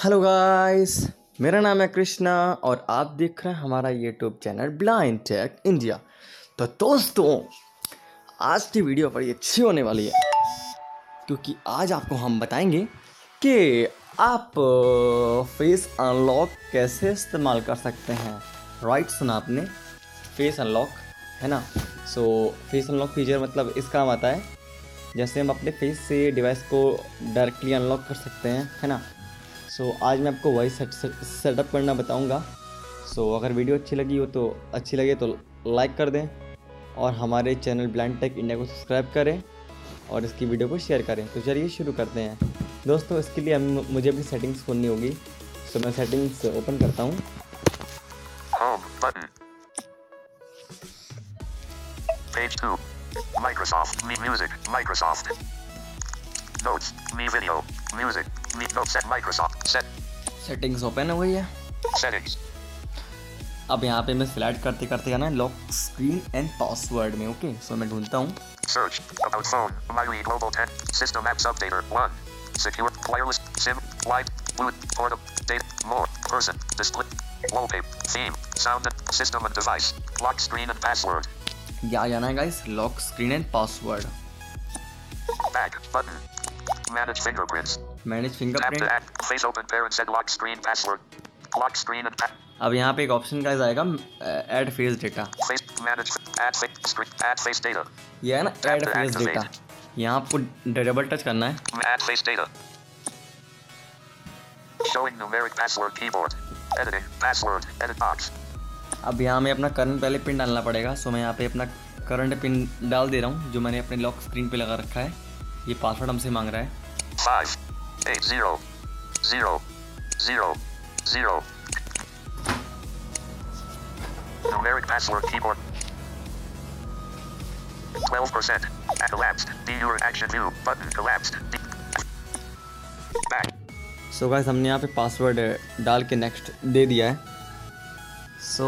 Hello guys मेरा नाम है कृष्णा और आप देख रहे हैं हमारा YouTube channel blind tech India तो दोस्तों, आज की वीडियो बड़ी अच्छी होने वाली है, क्योंकि आज आपको हम बताएँगे कि आप फेस अनलॉक कैसे इस्तेमाल कर सकते हैं। राइट सुना आपने? फेस अनलॉक है ना? सो फेस अनलॉक फीचर मतलब इस काम आता है, जैसे हम अपने फेस से डिवाइस को डायरेक्टली अनलॉक कर सकते हैं, है ना? सो so, आज मैं आपको वॉइस सेटअप करना बताऊँगा सो so, अगर वीडियो अच्छी लगी हो तो अच्छी लगे तो लाइक कर दें और हमारे चैनल ब्लाइंड टेक इंडिया को सब्सक्राइब करें और इसकी वीडियो को शेयर करें तो चलिए शुरू करते हैं दोस्तों इसके लिए मुझे अपनी सेटिंग्स खोलनी होगी सो so, मैं सेटिंग्स ओपन करता हूँ Page 2. Microsoft. Me Music. Microsoft. Notes. Me Video. Music. Me Notes at Microsoft. Set. Settings open हो गई है Settings. अब यहाँ पे मैं स्लाइड करते करते आना लॉक स्क्रीन एंड पासवर्ड में ओके सो मैं ढूंढता हूँ Search. About phone. MyWii Global 10. System apps updater. 1. Secure. Wireless. SIM. Wide. Boot. Portable. Data. More. Person. Display. Wallpaper. Theme. Sound. and System and device. Lock screen and password. ये जाना है guys lock screen and password Back. Button. Manage fingerprints. Manage fingerprint. Tap to Face open parents and lock screen password. Lock screen and pass. अब यहाँ पे एक option का आएगा add face data ये है ना ऐड फेस डेटा यहाँ आपको डबल टच करना है। अब यहाँ हमें अपना करंट पहले पिन डालना पड़ेगा सो मैं यहाँ पे अपना करंट पिन डाल दे रहा हूँ जो मैंने अपने लॉक स्क्रीन पे लगा रखा है। ये पासवर्ड हमसे मांग रहा है। Five eight zero zero zero zero. Numeric password keyboard. Twelve percent. Collapsed. Viewer action view button collapsed. De- Back. So guys हमने यहाँ पे पासवर्ड डाल के नेक्स्ट दे दिया है सो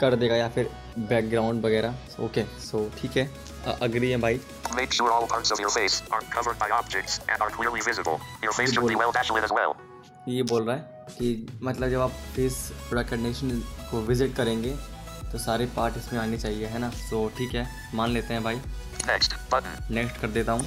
कर देगा या फिर बैकग्राउंड वगैरह। ओके सो ठीक है। अग्री है भाई। ये बोल रहा है कि मतलब जब आप फेस रिकॉग्निशन को विज़िट करेंगे तो सारे पार्ट इसमें आने चाहिए है ना? सो ठीक है मान लेते हैं भाई। नेक्स्ट कर देता हूँ।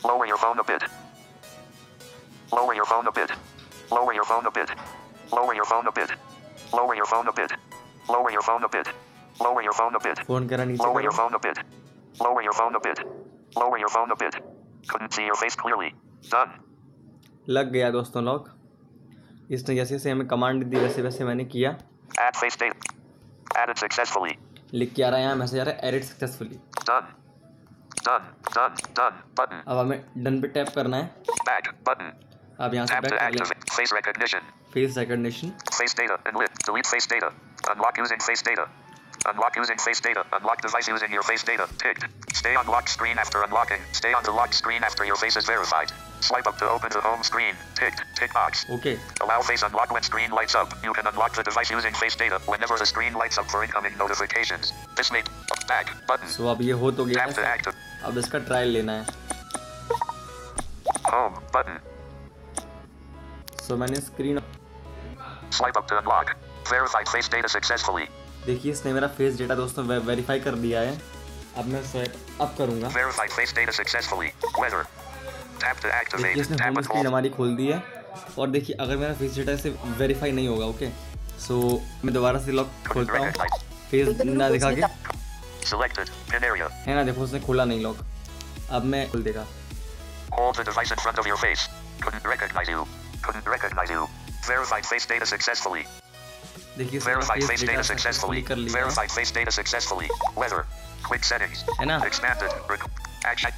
bit. Tap to activate. Lower your phone a bit. Lower your phone a bit. Lower your phone a bit. Lower your phone a bit. Lower your phone a bit. Lower your phone a bit. Lower your phone a bit. Phone करा नीचे Lower your करो phone a bit. Lower your phone a bit. Lower your phone a bit. Couldn't see your face clearly. Done. लग गया दोस्तों lock इसने जैसे जैसे हमें कमांड दी वैसे वैसे मैंने किया Add face data. Added successfully. लिख के आ रहा है यहाँ मैसेज आ रहा है edit successfully Done. Done. Done. Done. Button. अब हमें डन पे टैप करना है Back. Button. अब यहाँ से Tap बैक to कर लिया activate. Face recognition. Face recognition Face data and lit. Delete face data. Unlock using face data. Unlock using face data. Unlock device using your face data. Ticked. Stay on locked screen after unlocking. Stay on the locked screen after your face is verified. Swipe up to open the home screen. Ticked. Tick box. Okay Allow face unlock when screen lights up. You can unlock the device using face data whenever the screen lights up for incoming notifications. This made back button. So अब ये हो तो गया Tap to है active. अब इसका trial लेना है। सो मैंने स्क्रीन देखिए इसने मेरा फेस डेटा दोस्तों वेरीफाई कर दिया है। अब मैं स्वाइप अप करूँगा। इसने होम स्क्रीन हमारी खोल दी है। और देखिए अगर मेरा फेस डेटा इसे वेरीफाई नहीं होगा ओके सो मैं दोबारा से लॉक खोलता हूँ। फेस ना दिखा के। Selected. Pin area. है ना देखो उसने खोला नहीं लॉक अब मैं खोल देगा Hold the device in front of your face. Couldn't recognize you. Couldn't recognize you. Verified face data successfully. देखिए Verified face data successfully है। Verified face data successfully. Weather. Quick settings. है ना Expanded. Action.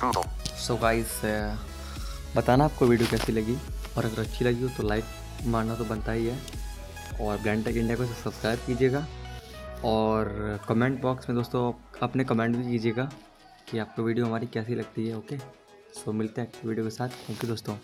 Google. So guys बताना आपको video कैसी लगी और अगर अच्छी लगी हो तो लाइक मारना तो बनता ही है और ब्लैंड टेक इंडिया को सब्सक्राइब कीजिएगा और कमेंट बॉक्स में दोस्तों अपने कमेंट भी कीजिएगा कि आपको वीडियो हमारी कैसी लगती है ओके सो मिलते हैं वीडियो के साथ। थैंक यू दोस्तों।